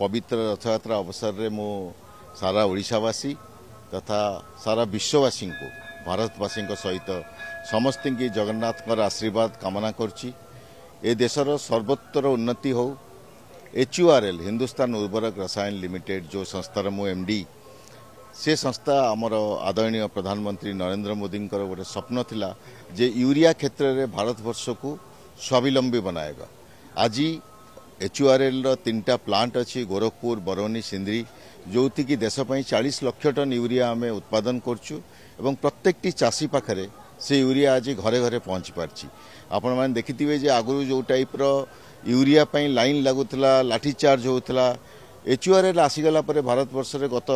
પવિત્ર રથયાત્રા અવસરે હું સારા ઓડિશાવાસୀ તથા સારા વિଶ୍ୱବାସୀଙ୍କୁ ଭାରତବାସୀଙ୍କ ସହିତ ସମସ୍ତଙ୍କୁ ଜଗନ୍ନାଥଙ୍କର ଆଶୀର୍ବାଦ କାମନା କରୁଛି ଏ ଦେଶର ସର୍ବୋତ୍ତର ଉନ୍ନତି ହେଉ ଏଚ୍ୟୁଆର୍ଏଲ୍ ହିନ୍ଦୁସ୍ତାନ ଉର୍ବରକ ରସାୟନ ଲିମିଟେଡ୍ ଯେଉଁ ସଂସ୍ଥାର ମୁଁ ଏମ୍ ଡି ସେ ସଂସ୍ଥା ଆମର ଆଦରଣୀୟ ପ୍ରଧାନମନ୍ତ୍ରୀ ନରେନ୍ଦ୍ର ମୋଦିଙ୍କର ଗୋଟେ ସ୍ୱପ୍ନ ଥିଲା ଯେ ୟୁରିଆ କ୍ଷେତ୍ରରେ ଭାରତବର୍ଷକୁ ସ୍ୱାବଲମ୍ବୀ ବନାଇବା ଆଜି ଏଚ୍ୟୁଆର୍ଏଲ୍ର ତିନିଟା ପ୍ଲାଣ୍ଟ ଅଛି ଗୋରଖପୁର ବରୌନୀ ସିନ୍ଦ୍ରି ଯେଉଁଥିକି ଦେଶ ପାଇଁ ଚାଳିଶ ଲକ୍ଷ ଟନ୍ ୟୁରିଆ ଆମେ ଉତ୍ପାଦନ କରୁଛୁ ଏବଂ ପ୍ରତ୍ୟେକଟି ଚାଷୀ ପାଖରେ ସେ ୟୁରିଆ ଆଜି ଘରେ ଘରେ ପହଞ୍ଚି ପାରିଛି ଆପଣମାନେ ଦେଖିଥିବେ ଯେ ଆଗରୁ ଯେଉଁ ଟାଇପ୍ର ୟୁରିଆ ପାଇଁ ଲାଇନ୍ ଲାଗୁଥିଲା ଲାଠି ଚାର୍ଜ ହେଉଥିଲା ଏଚ୍ୟୁଆର୍ଏଲ୍ ଆସିଗଲା ପରେ ଭାରତବର୍ଷରେ ଗତ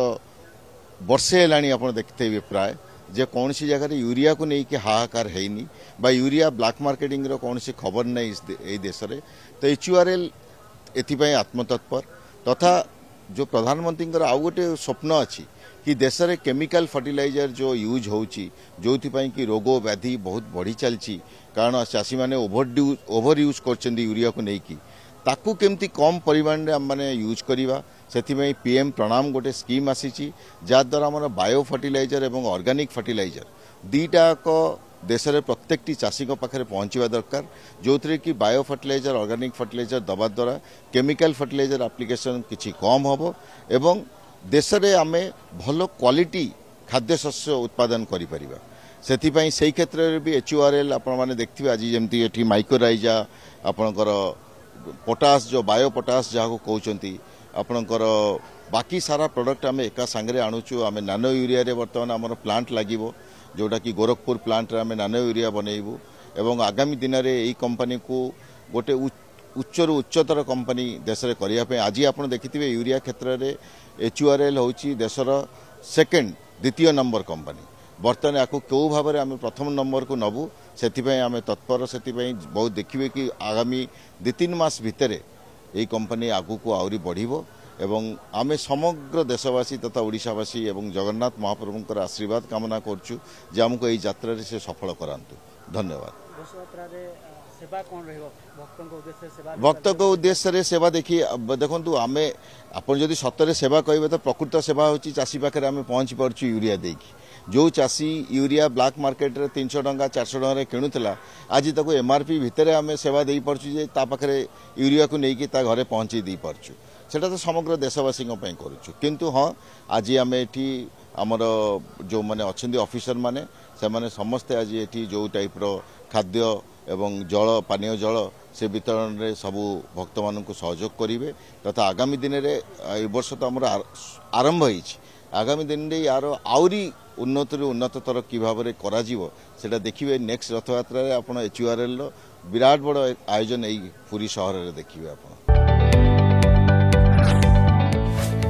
ବର୍ଷେ ହେଲାଣି ଆପଣ ଦେଖିଥିବେ ପ୍ରାୟ ଯେ କୌଣସି ଜାଗାରେ ୟୁରିଆକୁ ନେଇକି ହାହାକାର ହେଇନି ବା ୟୁରିଆ ବ୍ଲାକ୍ ମାର୍କେଟିଂର କୌଣସି ଖବର ନାହିଁ ଏଇ ଦେଶରେ ତ ଏଚ୍ ୟୁ ଆର୍ ଏଲ୍ ଏଥିପାଇଁ ଆତ୍ମତତ୍ପର ତଥା ଯେଉଁ ପ୍ରଧାନମନ୍ତ୍ରୀଙ୍କର ଆଉ ଗୋଟେ ସ୍ୱପ୍ନ ଅଛି କି ଦେଶରେ କେମିକାଲ ଫର୍ଟିଲାଇଜର ଯେଉଁ ୟୁଜ୍ ହେଉଛି ଯେଉଁଥିପାଇଁ କି ରୋଗ ବ୍ୟାଧି ବହୁତ ବଢ଼ି ଚାଲିଛି କାରଣ ଚାଷୀମାନେ ଓଭର ଓଭର ୟୁଜ୍ କରୁଛନ୍ତି ୟୁରିଆକୁ ନେଇକି ତାକୁ କେମିତି କମ୍ ପରିମାଣରେ ଆମମାନେ ୟୁଜ୍ କରିବା ସେଥିପାଇଁ ପିଏମ୍ ପ୍ରଣାମ ଗୋଟେ ସ୍କିମ୍ ଆସିଛି ଯାହାଦ୍ୱାରା ଆମର ବାୟୋ ଫର୍ଟିଲାଇଜର ଏବଂ ଅର୍ଗାନିକ୍ ଫର୍ଟିଲାଇଜର ଦୁଇଟାକ ଦେଶରେ ପ୍ରତ୍ୟେକଟି ଚାଷୀଙ୍କ ପାଖରେ ପହଞ୍ଚିବା ଦରକାର ଯେଉଁଥିରେ କି ବାୟୋ ଫର୍ଟିଲାଇଜର ଅର୍ଗାନିକ୍ ଫର୍ଟିଲାଇଜର ଦେବା ଦ୍ୱାରା କେମିକାଲ ଫର୍ଟିଲାଇଜର ଆପ୍ଲିକେସନ୍ କିଛି କମ୍ ହେବ ଏବଂ ଦେଶରେ ଆମେ ଭଲ କ୍ୱାଲିଟି ଖାଦ୍ୟଶସ୍ୟ ଉତ୍ପାଦନ କରିପାରିବା ସେଥିପାଇଁ ସେହି କ୍ଷେତ୍ରରେ ବି ଏଚ୍ୟୁଆର୍ଏଲ୍ ଆପଣମାନେ ଦେଖିଥିବେ ଆଜି ଯେମିତି ଏଠି ମାଇକ୍ରୋରାଇଜା ଆପଣଙ୍କର ପଟାସ୍ ଯେଉଁ ବାୟୋ ପଟାସ୍ ଯାହାକୁ କହୁଛନ୍ତି ଆପଣଙ୍କର ବାକି ସାରା ପ୍ରଡ଼କ୍ଟ ଆମେ ଏକା ସାଙ୍ଗରେ ଆଣୁଛୁ ଆମେ ନାନୋ ୟୁରିଆରେ ବର୍ତ୍ତମାନ ଆମର ପ୍ଲାଣ୍ଟ ଲାଗିବ ଯେଉଁଟାକି ଗୋରଖପୁର ପ୍ଲାଣ୍ଟରେ ଆମେ ନାନୋ ୟୁରିଆ ବନେଇବୁ ଏବଂ ଆଗାମୀ ଦିନରେ ଏହି କମ୍ପାନୀକୁ ଗୋଟେ ଉଚ୍ଚରୁ ଉଚ୍ଚତର କମ୍ପାନୀ ଦେଶରେ କରିବା ପାଇଁ ଆଜି ଆପଣ ଦେଖିଥିବେ ୟୁରିଆ କ୍ଷେତ୍ରରେ ଏଲ୍ ହେଉଛି ଦେଶର ସେକେଣ୍ଡ ଦ୍ୱିତୀୟ ନମ୍ବର କମ୍ପାନୀ ବର୍ତ୍ତମାନ ୟାକୁ କେଉଁ ଭାବରେ ଆମେ ପ୍ରଥମ ନମ୍ବରକୁ ନେବୁ ସେଥିପାଇଁ ଆମେ ତତ୍ପର ସେଥିପାଇଁ ବହୁତ ଦେଖିବେ କି ଆଗାମୀ ଦୁଇ ତିନି ମାସ ଭିତରେ ଏହି କମ୍ପାନୀ ଆଗକୁ ଆହୁରି ବଢ଼ିବ এবং আমি সমগ্র দেশবাসী তথা ଓଡ଼ିଶାବାସୀ ଏବଂ ଜଗନ୍ନାଥ ମହାପ୍ରଭୁଙ୍କର ଆଶୀର୍ବାଦ କାମନା କରୁଛୁ ଯେ ଆମକୁ ଏହି ଯାତ୍ରାରେ ସେ ସଫଳ କରାନ୍ତୁ ধন্যবাদ ভক্তক উদ্দেশ্যে সেবা দেখি দেখন্তু আমি আপনার যদি সতরে সেবা কহবে তো প্রকৃত সেবা হচ্ছে চাষী পাখে আমি পৌঁছি পারছু ইউরিয়া দেখি যে চাষী ইউরিয়া ব্লাক মার্কেটে তিনশো টঙ্কা চারশো টঙ্কার কিণুলা আজ তাকে এমআরপি ভিতরে আমি সেবা দিয়ে পারছু যে তা পাখে ইউরিয়া নেই তা ঘরে পৌঁছি দিয়ে পারছু সেটা তো সমগ্র দেশবাসী করছু কিন্তু হ্যাঁ আজ আমি এটি ଆମର ଯେଉଁମାନେ ଅଛନ୍ତି ଅଫିସରମାନେ ସେମାନେ ସମସ୍ତେ ଆଜି ଏଠି ଯେଉଁ ଟାଇପ୍ର ଖାଦ୍ୟ ଏବଂ ଜଳ ପାନୀୟ ଜଳ ସେ ବିତରଣରେ ସବୁ ଭକ୍ତମାନଙ୍କୁ ସହଯୋଗ କରିବେ ତଥା ଆଗାମୀ ଦିନରେ ଏ ବର୍ଷ ତ ଆମର ଆରମ୍ଭ ହେଇଛି ଆଗାମୀ ଦିନରେ ୟାର ଆହୁରି ଉନ୍ନତରୁ ଉନ୍ନତତର କି ଭାବରେ କରାଯିବ সেটা দেখবে নেক্সট রথযাত্রায় আপনার এচুআরএল বিরাট বড় আয়োজন এই পুরী সহরের দেখবে আপনার